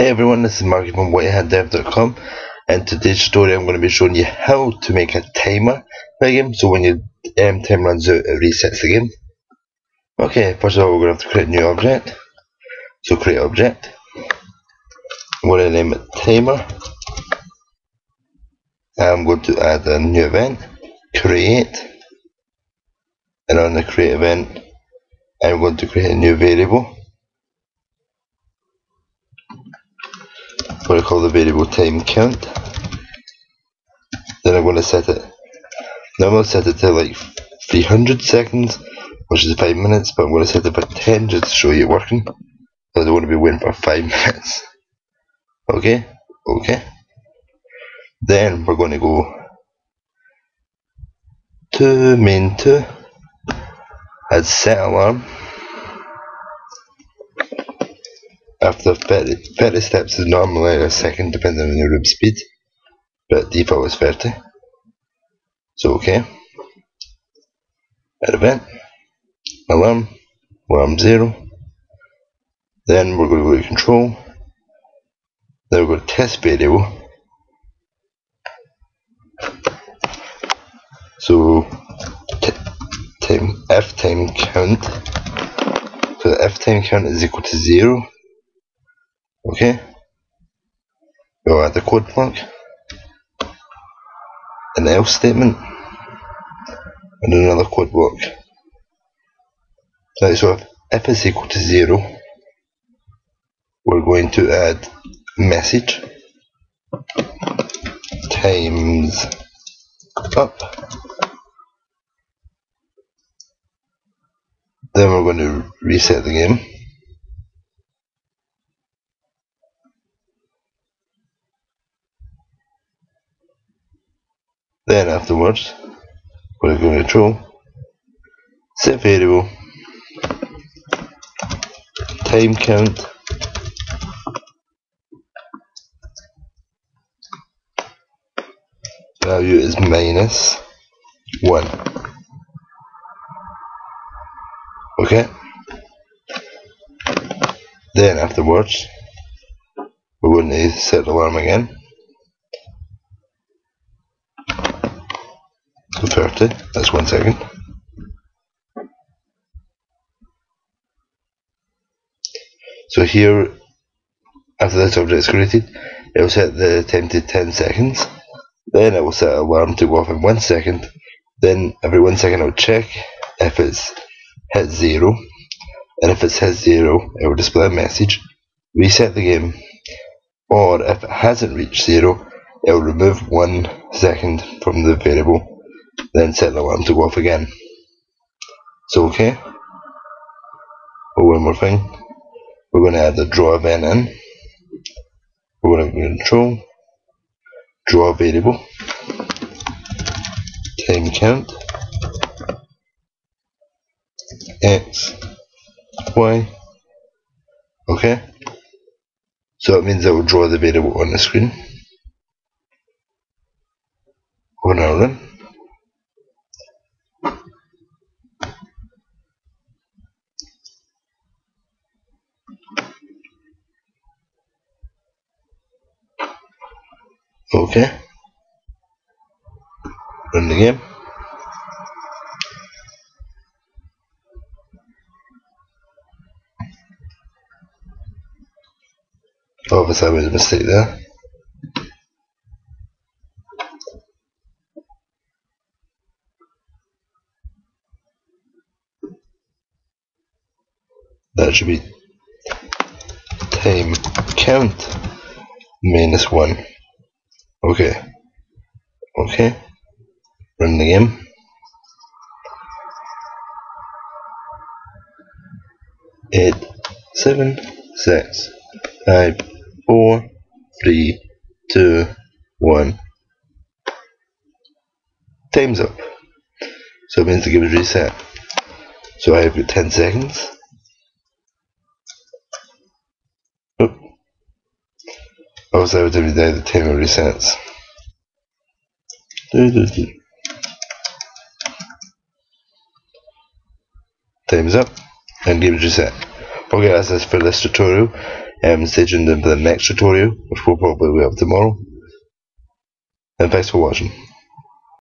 Hey everyone, this is Marky from WhitehatDev.com and today's tutorial I'm going to be showing you how to make a timer for a game so when your um, time runs out it resets the game. Okay, first of all we're going to have to create a new object. So create object. I'm going to name it timer. I'm going to add a new event, create, and on the create event I'm going to create a new variable what I call the variable time count. Then I'm going to set it. Now I'm going to set it to like 300 seconds, which is 5 minutes, but I'm going to set it for 10 just to show you it working. I don't want to be waiting for 5 minutes. Okay? Okay. Then we're going to go to main 2, add set alarm. After 30, 30 steps is normally eh? a second depending on your room speed, but default is 30. So okay. Add event, alarm, alarm 0. Then we're going to go to control. Then we're going to test variable. So time f time count. So the f time count is equal to 0 Okay. We'll add the code block, an else statement, and another code block. Right, so if f is equal to 0, we're going to add message times up. Then we're going to reset the game. Then afterwards, we're going to set variable time count value is minus 1 okay? Then afterwards we're going to set alarm again 30. That's one second. So here, after this object is created, it will set the time to 10 seconds. Then it will set an alarm to go off in 1 second. Then every 1 second it will check if it's hit 0. And if it's hit 0, it will display a message, reset the game. Or if it hasn't reached 0, it will remove 1 second from the variable then set the alarm to go off again. So okay. But one more thing. We're going to add the draw event in. We're going to control draw variable time count x y okay so it means that will draw the variable on the screen we're now run Okay. Run the game. Obviously I made a mistake there. That should be time count minus 1. Okay. Okay. Run the game. Eight, seven, six, five, four, three, two, one. Time's up. So it means the game is reset. So I have got 10 seconds. Also, every day the timer resets. Time's up and game is reset. Okay, that's it for this tutorial. Um, stay tuned in for the next tutorial, which we'll probably have tomorrow. And thanks for watching.